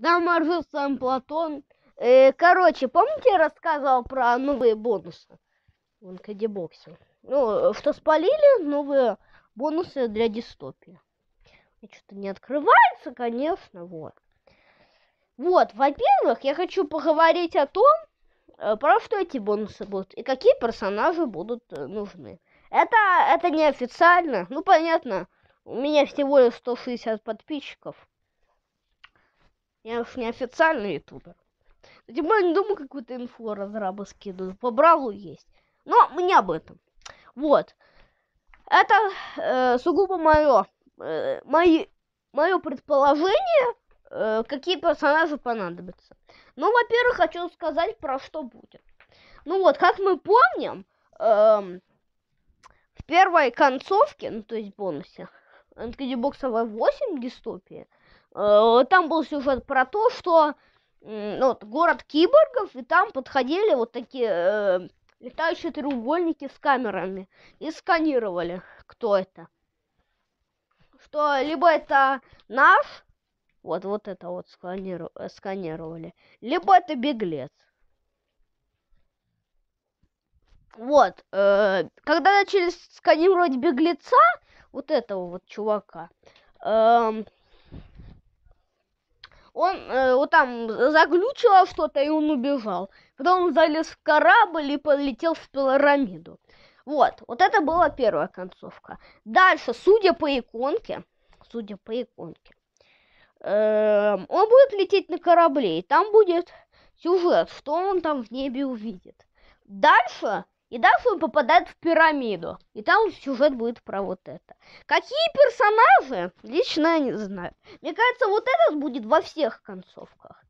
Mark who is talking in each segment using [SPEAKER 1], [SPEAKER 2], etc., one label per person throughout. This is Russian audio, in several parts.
[SPEAKER 1] Да, Маржу сам Платон. Э, короче, помните, я рассказывал про новые бонусы в Инкадибоксе? Ну, что спалили новые бонусы для дистопии. Что-то не открывается, конечно, вот. Вот, во-первых, я хочу поговорить о том, э, про что эти бонусы будут и какие персонажи будут э, нужны. Это, это неофициально, ну понятно, у меня всего лишь 160 подписчиков. Я уж не официальный ютубер. Более не думаю, какую-то инфу разрабы скидывают. По Бравлу есть. Но не об этом. Вот. Это э, сугубо мое, э, мои, мое предположение, э, какие персонажи понадобятся. Ну, во-первых, хочу сказать, про что будет. Ну вот, как мы помним, э, в первой концовке, ну, то есть бонусе, Антидебоксовая 8 дистопии, там был сюжет про то, что э, вот, город киборгов, и там подходили вот такие э, летающие треугольники с камерами и сканировали, кто это. Что либо это наш, вот, вот это вот сканиру, сканировали, либо это беглец. Вот, э, когда начали сканировать беглеца, вот этого вот чувака, э, он э, вот там заглючило что-то, и он убежал. Потом он залез в корабль и полетел в пирамиду. Вот, вот это была первая концовка. Дальше, судя по иконке, судя по иконке, э, он будет лететь на корабле, и там будет сюжет, что он там в небе увидит. Дальше и дальше он попадает в пирамиду. И там сюжет будет про вот это. Какие персонажи? Лично я не знаю. Мне кажется, вот этот будет во всех концовках.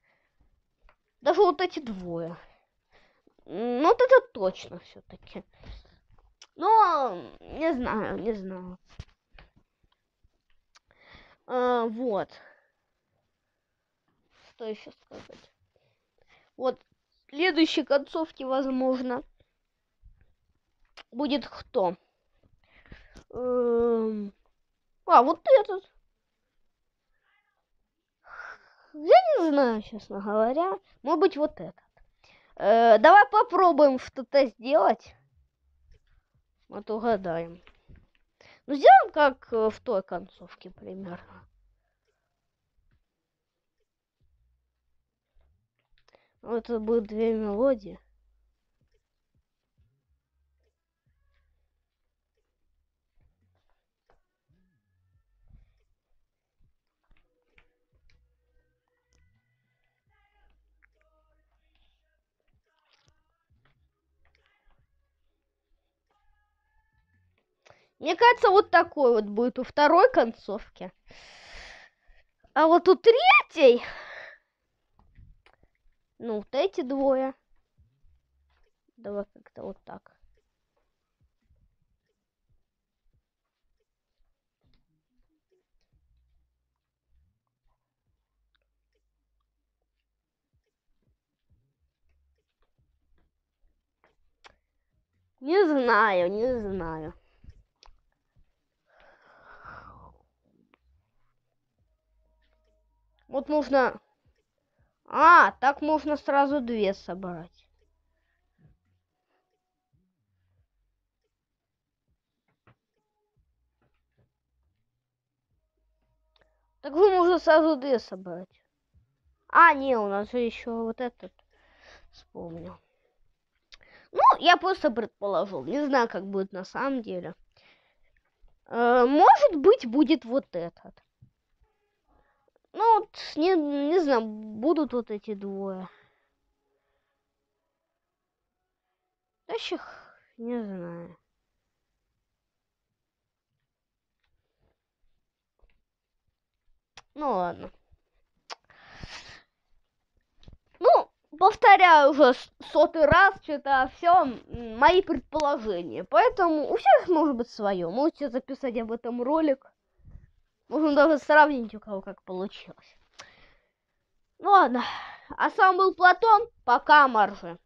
[SPEAKER 1] Даже вот эти двое. Ну, вот это точно все-таки. Но, не знаю, не знаю. А, вот. Что еще сказать? Вот, следующей концовки, возможно, будет кто? Эм... А, вот этот. Я не знаю, честно говоря. Может быть, вот этот. Э, давай попробуем что-то сделать. Вот угадаем. Ну, сделаем как э, в той концовке примерно. Это будет две мелодии. Мне кажется, вот такой вот будет у второй концовки. А вот у третьей... Ну, вот эти двое. Давай как-то вот так. Не знаю, не знаю. Вот можно... А, так можно сразу две собрать. Так можно сразу две собрать. А, не, у нас же еще вот этот вспомнил. Ну, я просто предположил. Не знаю, как будет на самом деле. Э, может быть, будет вот этот. Вот, не, не знаю, будут вот эти двое. Дальше не знаю. Ну ладно. Ну, повторяю уже сотый раз, что-то все мои предположения. Поэтому у всех может быть свое. Можете записать об этом ролик. Можно даже сравнить, у кого как получилось. Ну ладно. А с вами был Платон. Пока, Маржи.